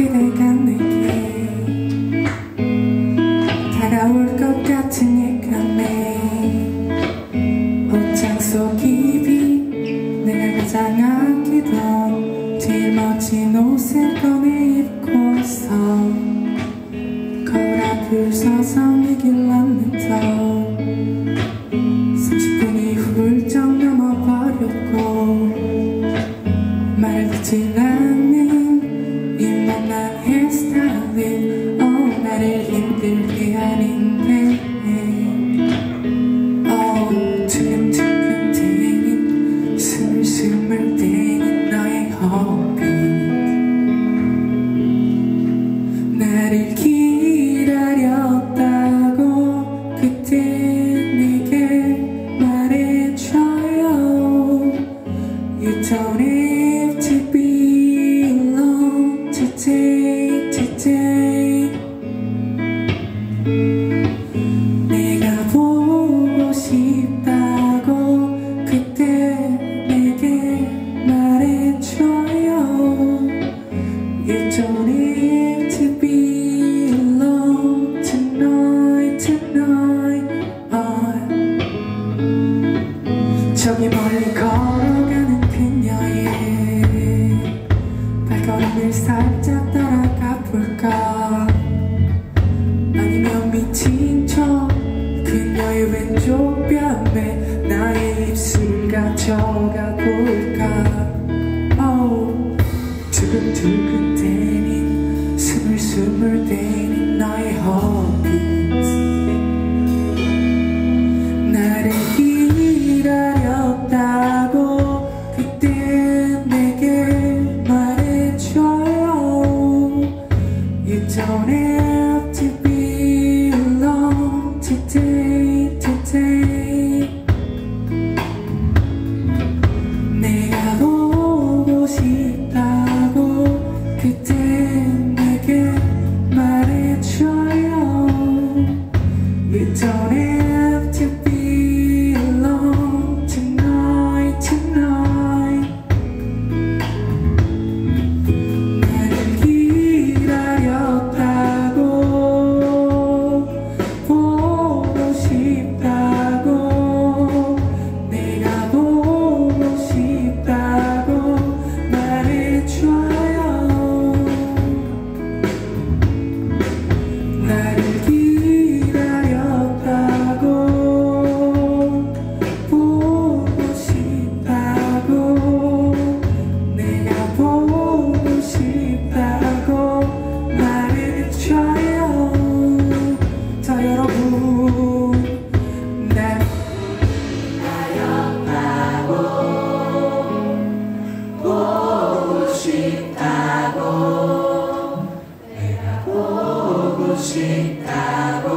그대가 Sometimes I'm thinking about you. 그냥 미친 척 그녀의 왼쪽 뺨에 나의 입술 갇혀가 볼까 oh. 두근두근 대닌 스물스물 대닌 나의 허빛 나를 기다렸다고 그때 내게 말해줘요 You don't have to be Era fogo de tábua.